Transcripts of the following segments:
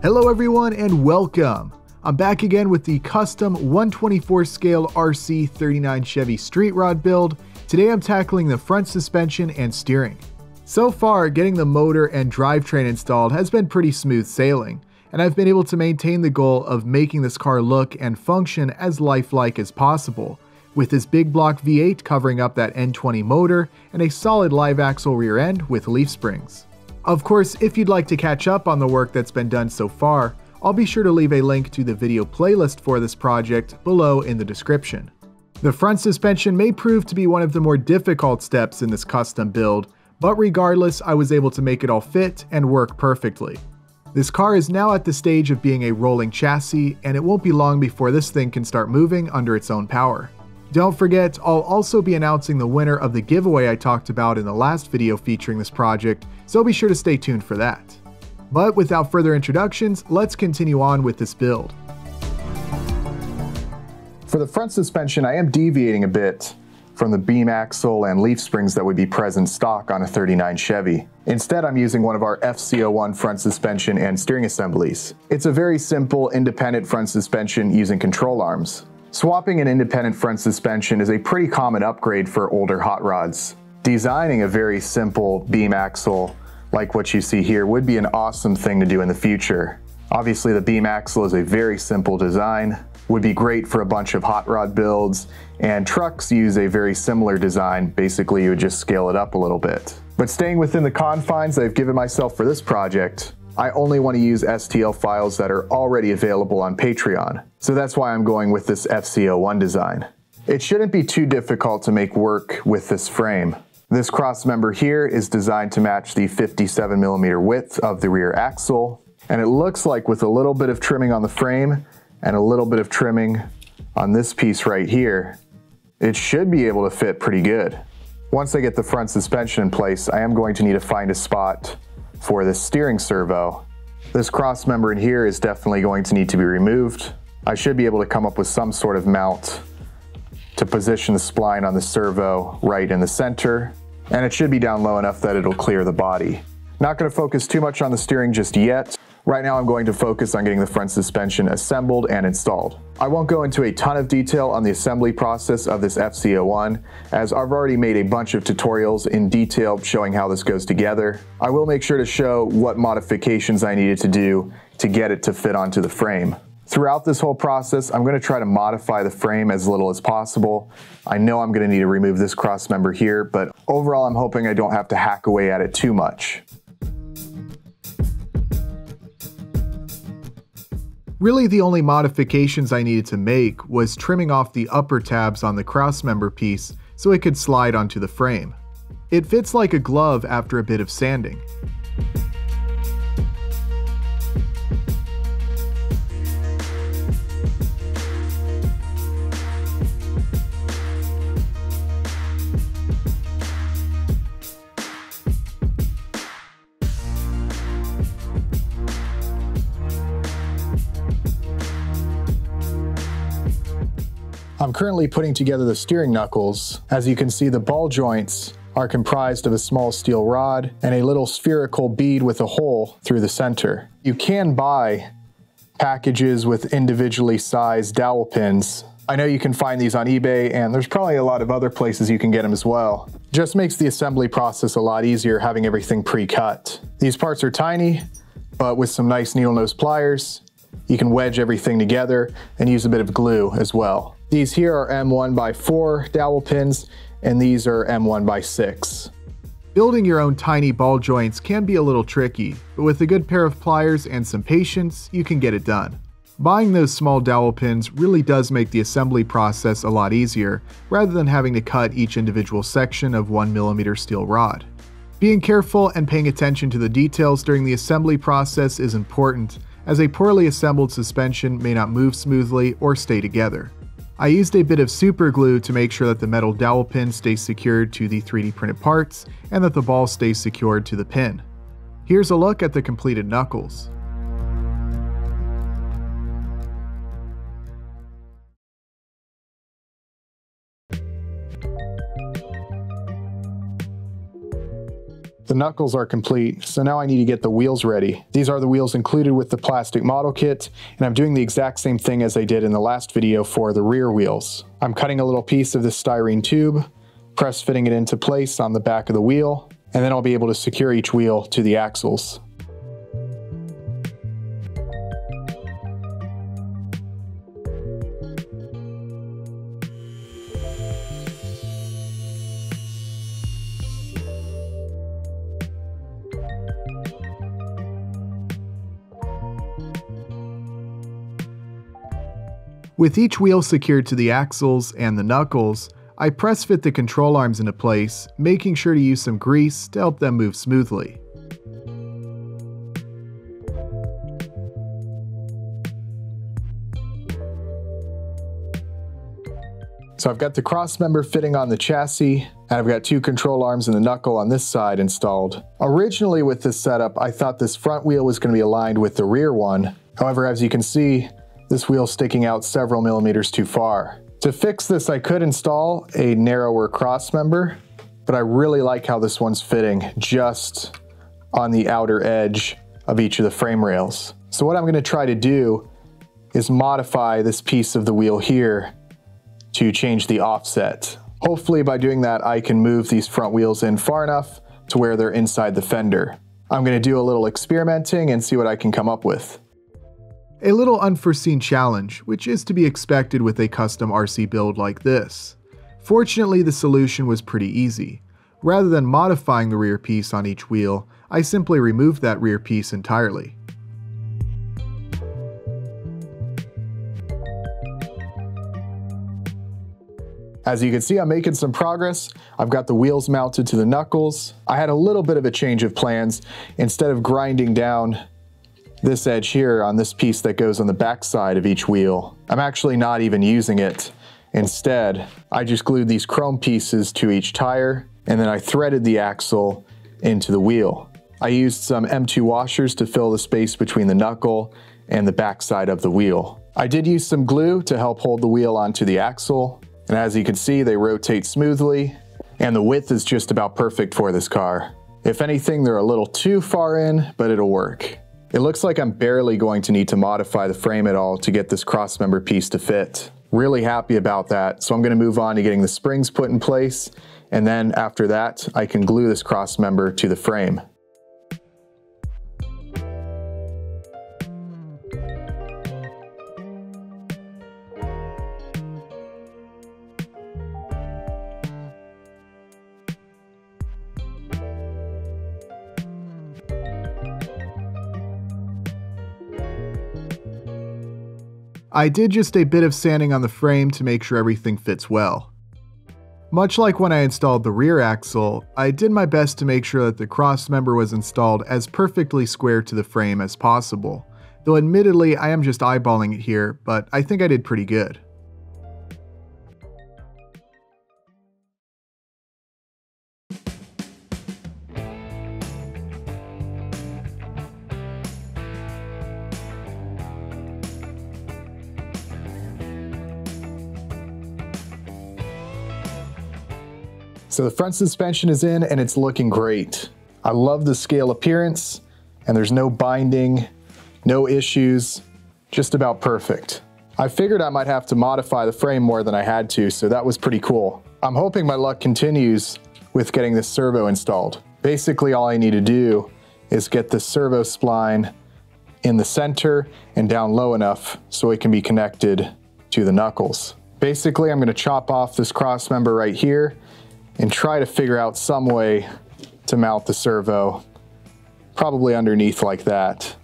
Hello everyone and welcome. I'm back again with the custom 124 scale RC 39 Chevy Street Rod build. Today I'm tackling the front suspension and steering. So far, getting the motor and drivetrain installed has been pretty smooth sailing, and I've been able to maintain the goal of making this car look and function as lifelike as possible, with this big block V8 covering up that N20 motor and a solid live axle rear end with leaf springs. Of course, if you'd like to catch up on the work that's been done so far, I'll be sure to leave a link to the video playlist for this project below in the description. The front suspension may prove to be one of the more difficult steps in this custom build, but regardless, I was able to make it all fit and work perfectly. This car is now at the stage of being a rolling chassis, and it won't be long before this thing can start moving under its own power. Don't forget, I'll also be announcing the winner of the giveaway I talked about in the last video featuring this project, so be sure to stay tuned for that. But without further introductions, let's continue on with this build. For the front suspension, I am deviating a bit from the beam axle and leaf springs that would be present stock on a 39 Chevy. Instead, I'm using one of our FC01 front suspension and steering assemblies. It's a very simple independent front suspension using control arms. Swapping an independent front suspension is a pretty common upgrade for older hot rods. Designing a very simple beam axle like what you see here would be an awesome thing to do in the future. Obviously the beam axle is a very simple design, would be great for a bunch of hot rod builds, and trucks use a very similar design. Basically you would just scale it up a little bit. But staying within the confines I've given myself for this project, I only want to use STL files that are already available on Patreon. So that's why I'm going with this FC01 design. It shouldn't be too difficult to make work with this frame. This cross member here is designed to match the 57 millimeter width of the rear axle. And it looks like with a little bit of trimming on the frame and a little bit of trimming on this piece right here, it should be able to fit pretty good. Once I get the front suspension in place, I am going to need to find a spot for the steering servo. This cross member in here is definitely going to need to be removed. I should be able to come up with some sort of mount to position the spline on the servo right in the center, and it should be down low enough that it'll clear the body. Not going to focus too much on the steering just yet. Right now I'm going to focus on getting the front suspension assembled and installed. I won't go into a ton of detail on the assembly process of this FC01, as I've already made a bunch of tutorials in detail showing how this goes together. I will make sure to show what modifications I needed to do to get it to fit onto the frame. Throughout this whole process, I'm gonna try to modify the frame as little as possible. I know I'm gonna need to remove this cross member here, but overall I'm hoping I don't have to hack away at it too much. Really the only modifications I needed to make was trimming off the upper tabs on the crossmember piece so it could slide onto the frame. It fits like a glove after a bit of sanding. I'm currently putting together the steering knuckles. As you can see, the ball joints are comprised of a small steel rod and a little spherical bead with a hole through the center. You can buy packages with individually sized dowel pins. I know you can find these on eBay and there's probably a lot of other places you can get them as well. Just makes the assembly process a lot easier having everything pre-cut. These parts are tiny, but with some nice needle nose pliers, you can wedge everything together and use a bit of glue as well. These here are M1 by 4 dowel pins, and these are M1 by 6. Building your own tiny ball joints can be a little tricky, but with a good pair of pliers and some patience, you can get it done. Buying those small dowel pins really does make the assembly process a lot easier, rather than having to cut each individual section of 1mm steel rod. Being careful and paying attention to the details during the assembly process is important, as a poorly assembled suspension may not move smoothly or stay together. I used a bit of super glue to make sure that the metal dowel pin stays secured to the 3D printed parts and that the ball stays secured to the pin. Here's a look at the completed knuckles. The knuckles are complete, so now I need to get the wheels ready. These are the wheels included with the plastic model kit, and I'm doing the exact same thing as I did in the last video for the rear wheels. I'm cutting a little piece of this styrene tube, press fitting it into place on the back of the wheel, and then I'll be able to secure each wheel to the axles. With each wheel secured to the axles and the knuckles, I press fit the control arms into place, making sure to use some grease to help them move smoothly. So I've got the cross member fitting on the chassis, and I've got two control arms and the knuckle on this side installed. Originally with this setup, I thought this front wheel was going to be aligned with the rear one. However, as you can see, this wheel sticking out several millimeters too far. To fix this, I could install a narrower cross member, but I really like how this one's fitting just on the outer edge of each of the frame rails. So what I'm gonna try to do is modify this piece of the wheel here to change the offset. Hopefully by doing that, I can move these front wheels in far enough to where they're inside the fender. I'm gonna do a little experimenting and see what I can come up with. A little unforeseen challenge, which is to be expected with a custom RC build like this. Fortunately, the solution was pretty easy. Rather than modifying the rear piece on each wheel, I simply removed that rear piece entirely. As you can see, I'm making some progress. I've got the wheels mounted to the knuckles. I had a little bit of a change of plans. Instead of grinding down this edge here on this piece that goes on the back side of each wheel. I'm actually not even using it. Instead, I just glued these chrome pieces to each tire and then I threaded the axle into the wheel. I used some M2 washers to fill the space between the knuckle and the back side of the wheel. I did use some glue to help hold the wheel onto the axle, and as you can see, they rotate smoothly, and the width is just about perfect for this car. If anything, they're a little too far in, but it'll work. It looks like I'm barely going to need to modify the frame at all to get this crossmember piece to fit. Really happy about that, so I'm gonna move on to getting the springs put in place, and then after that, I can glue this crossmember to the frame. I did just a bit of sanding on the frame to make sure everything fits well. Much like when I installed the rear axle, I did my best to make sure that the cross member was installed as perfectly square to the frame as possible, though admittedly I am just eyeballing it here, but I think I did pretty good. So the front suspension is in and it's looking great. I love the scale appearance and there's no binding, no issues, just about perfect. I figured I might have to modify the frame more than I had to, so that was pretty cool. I'm hoping my luck continues with getting this servo installed. Basically all I need to do is get the servo spline in the center and down low enough so it can be connected to the knuckles. Basically, I'm gonna chop off this cross member right here and try to figure out some way to mount the servo, probably underneath like that.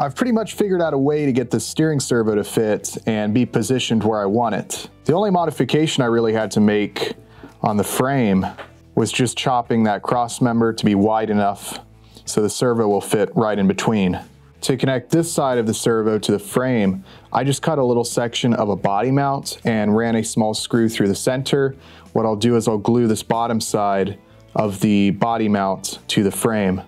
I've pretty much figured out a way to get the steering servo to fit and be positioned where I want it. The only modification I really had to make on the frame was just chopping that cross member to be wide enough so the servo will fit right in between. To connect this side of the servo to the frame, I just cut a little section of a body mount and ran a small screw through the center. What I'll do is I'll glue this bottom side of the body mount to the frame.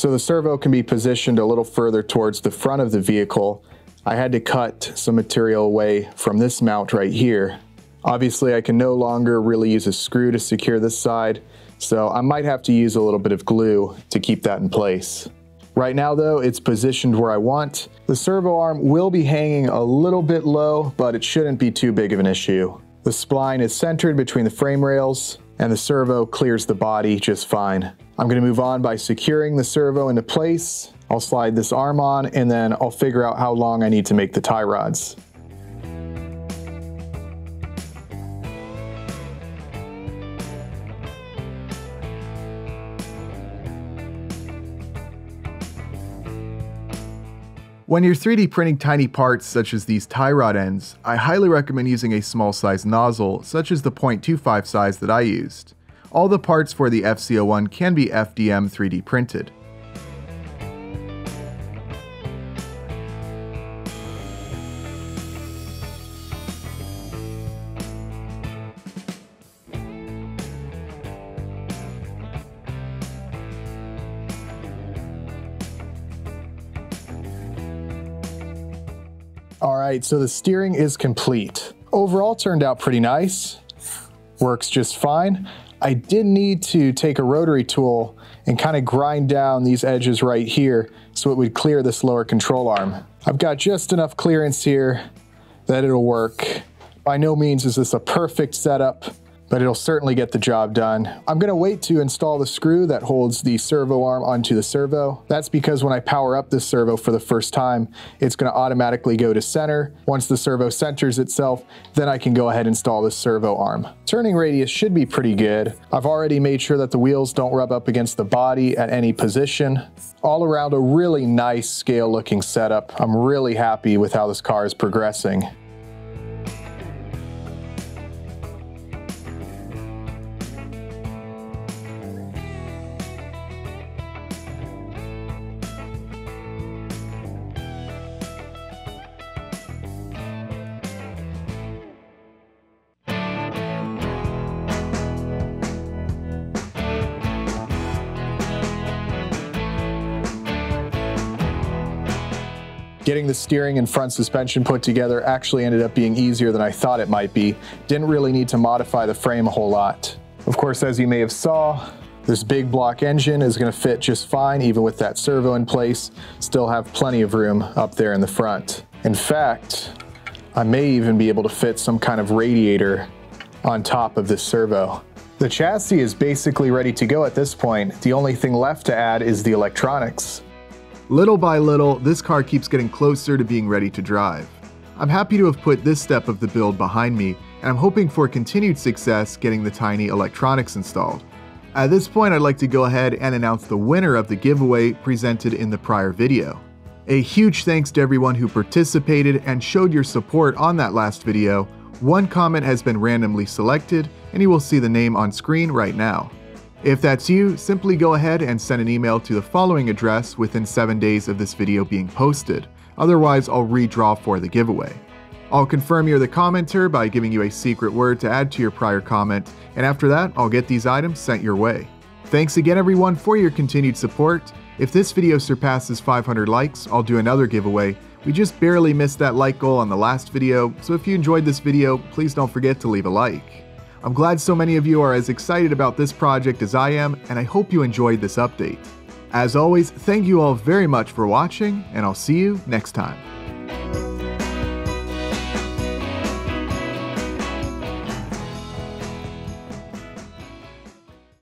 So the servo can be positioned a little further towards the front of the vehicle. I had to cut some material away from this mount right here. Obviously I can no longer really use a screw to secure this side, so I might have to use a little bit of glue to keep that in place. Right now though, it's positioned where I want. The servo arm will be hanging a little bit low, but it shouldn't be too big of an issue. The spline is centered between the frame rails, and the servo clears the body just fine. I'm gonna move on by securing the servo into place. I'll slide this arm on and then I'll figure out how long I need to make the tie rods. When you're 3D printing tiny parts such as these tie rod ends, I highly recommend using a small size nozzle such as the 0.25 size that I used. All the parts for the FC01 can be FDM 3D printed. All right, so the steering is complete. Overall turned out pretty nice. Works just fine. I did need to take a rotary tool and kind of grind down these edges right here so it would clear this lower control arm. I've got just enough clearance here that it'll work. By no means is this a perfect setup, but it'll certainly get the job done. I'm gonna wait to install the screw that holds the servo arm onto the servo. That's because when I power up this servo for the first time, it's gonna automatically go to center. Once the servo centers itself, then I can go ahead and install the servo arm. Turning radius should be pretty good. I've already made sure that the wheels don't rub up against the body at any position. All around a really nice scale looking setup. I'm really happy with how this car is progressing. Getting the steering and front suspension put together actually ended up being easier than I thought it might be. Didn't really need to modify the frame a whole lot. Of course, as you may have saw, this big block engine is gonna fit just fine even with that servo in place. Still have plenty of room up there in the front. In fact, I may even be able to fit some kind of radiator on top of this servo. The chassis is basically ready to go at this point. The only thing left to add is the electronics. Little by little, this car keeps getting closer to being ready to drive. I'm happy to have put this step of the build behind me, and I'm hoping for continued success getting the tiny electronics installed. At this point, I'd like to go ahead and announce the winner of the giveaway presented in the prior video. A huge thanks to everyone who participated and showed your support on that last video. One comment has been randomly selected, and you will see the name on screen right now. If that's you, simply go ahead and send an email to the following address within 7 days of this video being posted. Otherwise, I'll redraw for the giveaway. I'll confirm you're the commenter by giving you a secret word to add to your prior comment, and after that, I'll get these items sent your way. Thanks again everyone for your continued support. If this video surpasses 500 likes, I'll do another giveaway. We just barely missed that like goal on the last video, so if you enjoyed this video, please don't forget to leave a like. I'm glad so many of you are as excited about this project as I am, and I hope you enjoyed this update. As always, thank you all very much for watching, and I'll see you next time.